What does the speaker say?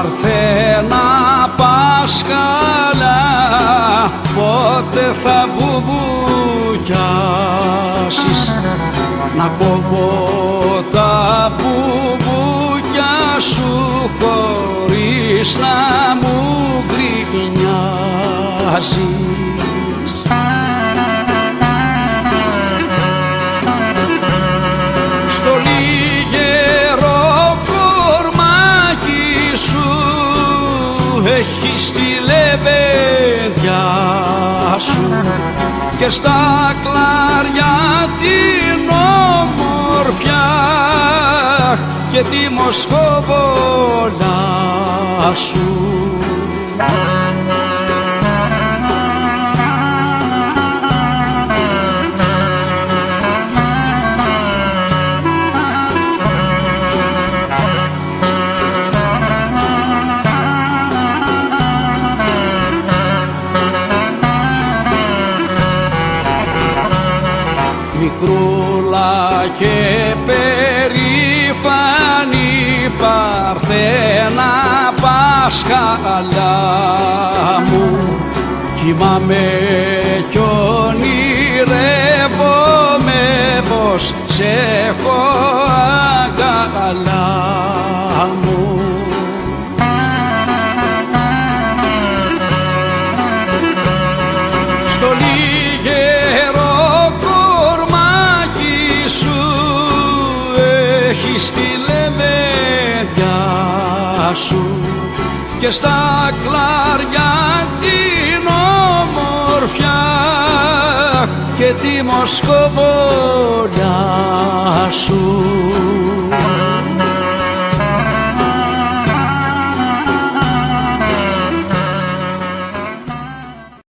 παρθένα Πάσχαλα πότε θα μπουμπουκιάσεις. Να κόβω τα μπουμπουκιά σου χωρίς να μου γκρινιάζει. Έχει τη λεβέντια σου και στα κλαριά την ομορφιά και τη μοσχοβολιά σου. Μικρούλα και περήφανη παρθένα Πασχαλιά μου κοιμάμαι κι ονειρεύομαι πως σε έχω αγκαλιά μου. Στο σου και στα κλαριά την ομορφιά και τη μοσχοβολιά σου.